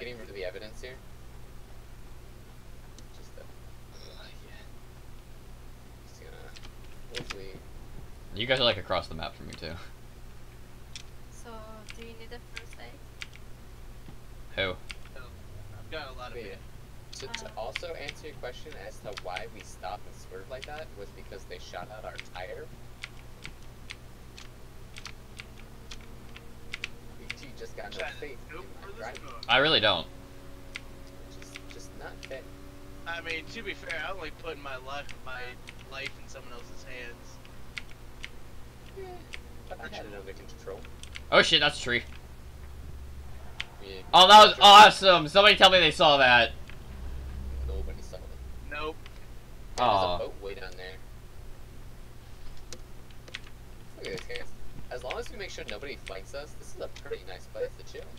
getting rid of the evidence here. Just uh, uh, yeah. Just gonna hopefully. You guys are like across the map from me too. So, do you need a first aid? Who? So, I've got a lot of Wait, it. To, to Uh. also answer your question as to why we stopped and swerved like that was because they shot out our tire. BT just got no Trying faith scope in where my this is driving. going. I really don't. Just, just not fit. I mean, to be fair, I'm like putting my life, my life in someone else's hands. Yeah, but I had it under control. Oh shit, that's a tree. Yeah, Oh, that was awesome. Somebody tell me they saw that. Nobody saw it. Nope. There's Aw. a boat way down there. As we make sure nobody flanks us, this is a pretty nice place to chill.